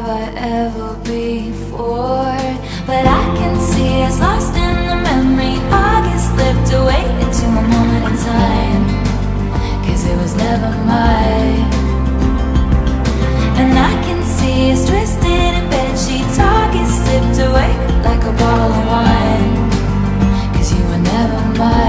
have I ever before. But I can see us lost in the memory. August slipped away into a moment in time. Cause it was never mine. And I can see us twisted in bed sheets. August slipped away like a bottle of wine. Cause you were never mine.